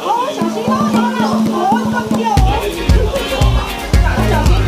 好，小心哦，好好好，我掉，小心。